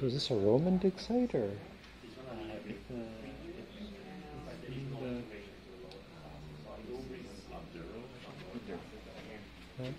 So is this a Roman dig site or? Okay.